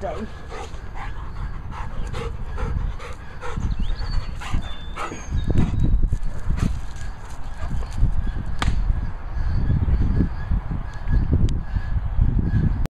Dave.